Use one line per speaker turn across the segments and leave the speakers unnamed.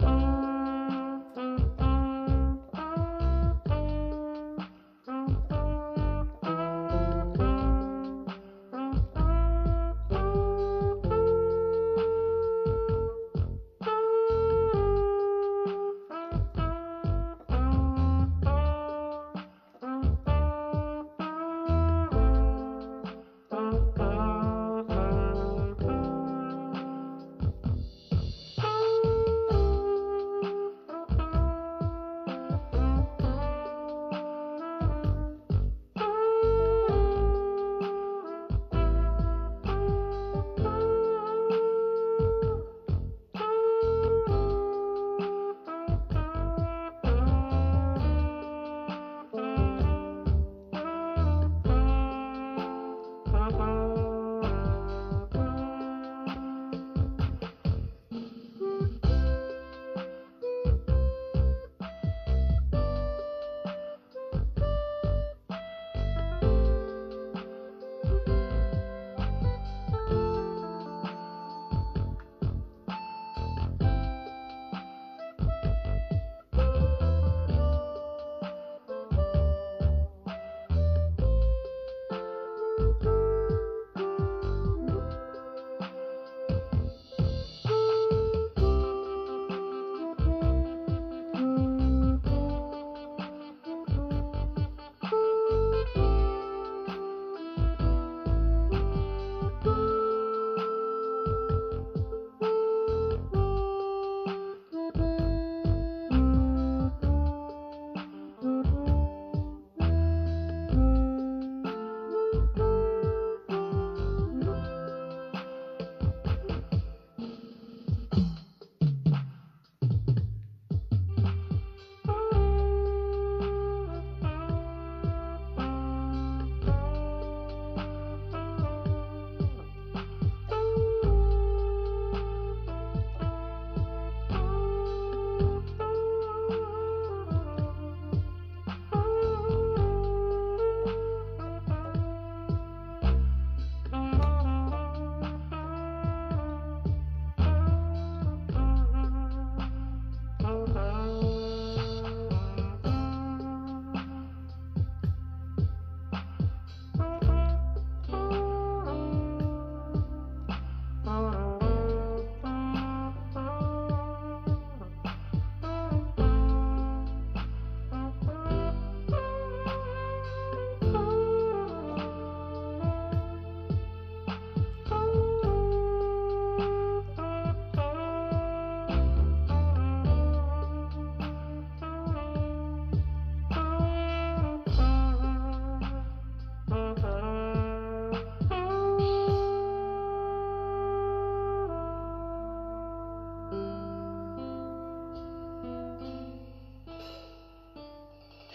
Bye.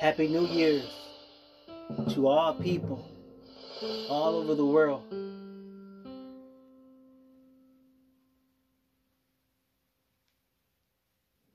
Happy New Year's to all people all over the world.